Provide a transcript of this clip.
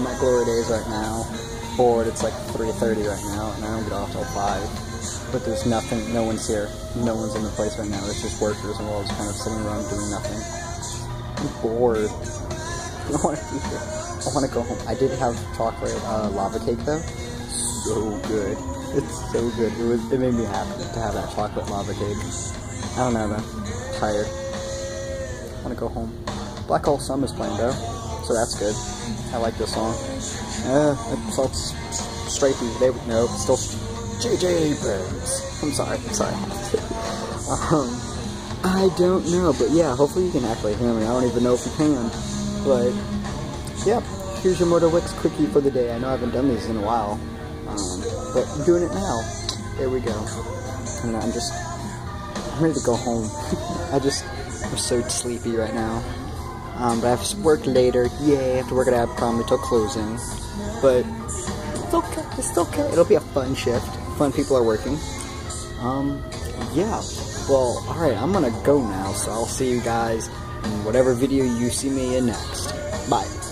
I'm at Glory Days right now. Bored. It's like 3:30 right now, and I don't get off till five. But there's nothing. No one's here. No one's in the place right now. It's just workers, and we're all just kind of sitting around doing nothing. I'm bored. I don't want to be here. I want to go home. I did have chocolate uh, lava cake though. So good. It's so good. It was. It made me happy to have that chocolate lava cake. I don't know though. tired. I want to go home. Black Hole Sun is playing though, so that's good. I like this song. Uh, it's all s- s- straight through. They no, still JJ Abrams. I'm sorry. I'm sorry. um, I don't know, but yeah. Hopefully you can actually hear me. I don't even know if you can, but yeah. Here's your Moto X quickie for the day. I know I haven't done these in a while, um, but I'm doing it now. There we go. And I'm just I'm ready to go home. I just I'm so sleepy right now. Um, but I have to work later. Yay! I have to work at Abercrombie until closing. But it's okay. It's okay. It'll be a fun shift. Fun people are working. Um, yeah. Well, all right. I'm gonna go now. So I'll see you guys in whatever video you see me in next. Bye.